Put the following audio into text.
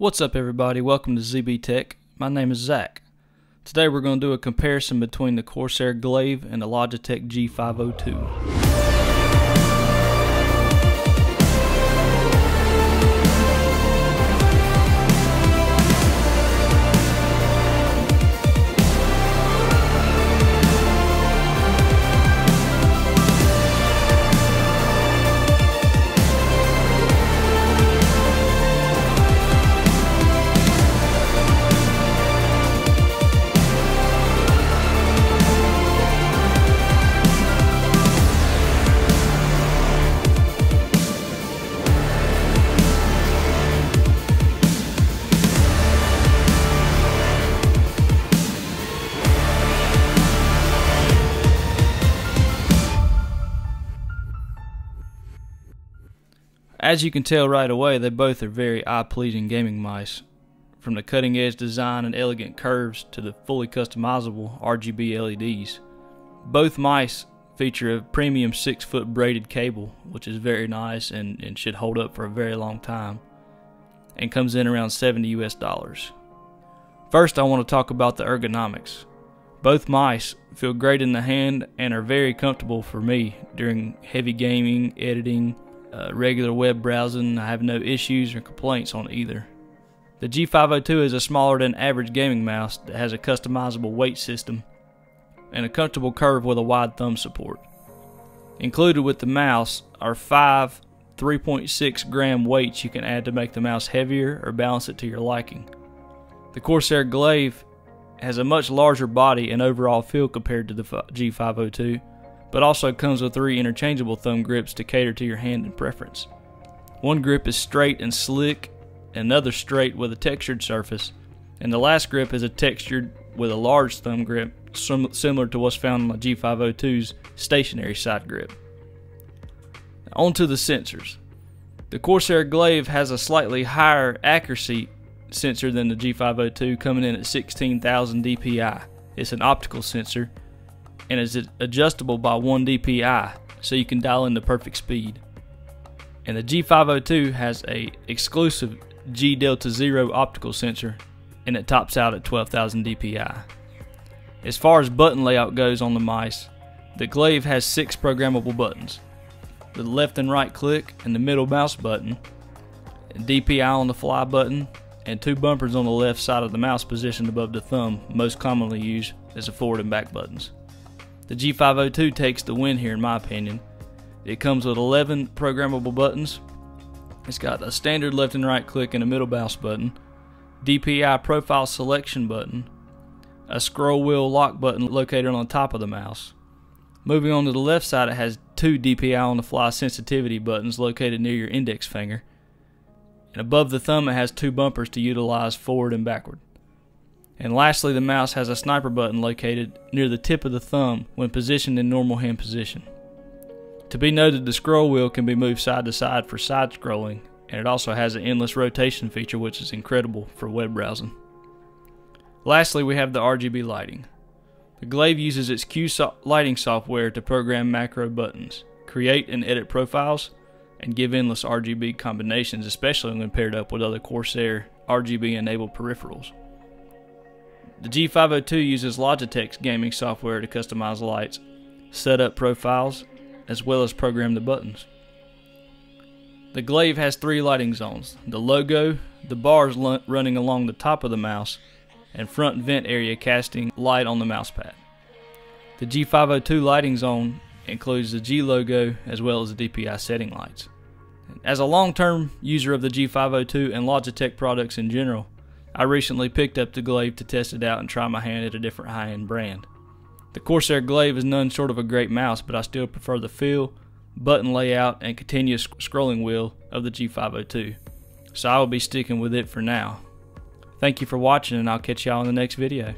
What's up everybody, welcome to ZB Tech. My name is Zach. Today we're going to do a comparison between the Corsair Glaive and the Logitech G502. As you can tell right away, they both are very eye-pleasing gaming mice. From the cutting-edge design and elegant curves to the fully customizable RGB LEDs. Both mice feature a premium 6-foot braided cable, which is very nice and, and should hold up for a very long time, and comes in around 70 US dollars. First, I want to talk about the ergonomics. Both mice feel great in the hand and are very comfortable for me during heavy gaming, editing, uh, regular web browsing, I have no issues or complaints on either. The G502 is a smaller than average gaming mouse that has a customizable weight system and a comfortable curve with a wide thumb support. Included with the mouse are five 3.6 gram weights you can add to make the mouse heavier or balance it to your liking. The Corsair Glaive has a much larger body and overall feel compared to the G502 but also comes with three interchangeable thumb grips to cater to your hand and preference. One grip is straight and slick, another straight with a textured surface, and the last grip is a textured with a large thumb grip similar to what's found on the G502's stationary side grip. On to the sensors. The Corsair Glaive has a slightly higher accuracy sensor than the G502 coming in at 16,000 dpi. It's an optical sensor and is adjustable by 1 dpi so you can dial in the perfect speed. And the G502 has a exclusive G Delta Zero optical sensor and it tops out at 12,000 dpi. As far as button layout goes on the mice, the Glaive has six programmable buttons. The left and right click and the middle mouse button, DPI on the fly button, and two bumpers on the left side of the mouse positioned above the thumb, most commonly used as the forward and back buttons. The G502 takes the win here in my opinion. It comes with 11 programmable buttons. It's got a standard left and right click and a middle mouse button, DPI profile selection button, a scroll wheel lock button located on the top of the mouse. Moving on to the left side, it has two DPI on the fly sensitivity buttons located near your index finger. And above the thumb, it has two bumpers to utilize forward and backward. And lastly, the mouse has a sniper button located near the tip of the thumb when positioned in normal hand position. To be noted, the scroll wheel can be moved side to side for side scrolling, and it also has an endless rotation feature which is incredible for web browsing. Lastly, we have the RGB lighting. The Glaive uses its Q lighting software to program macro buttons, create and edit profiles, and give endless RGB combinations, especially when paired up with other Corsair RGB enabled peripherals. The G502 uses Logitech's gaming software to customize lights, set up profiles, as well as program the buttons. The Glaive has three lighting zones the logo, the bars running along the top of the mouse, and front vent area casting light on the mousepad. The G502 lighting zone includes the G logo as well as the DPI setting lights. As a long term user of the G502 and Logitech products in general, I recently picked up the Glaive to test it out and try my hand at a different high end brand. The Corsair Glaive is none short of a great mouse, but I still prefer the feel, button layout, and continuous scrolling wheel of the G502. So I will be sticking with it for now. Thank you for watching, and I'll catch y'all in the next video.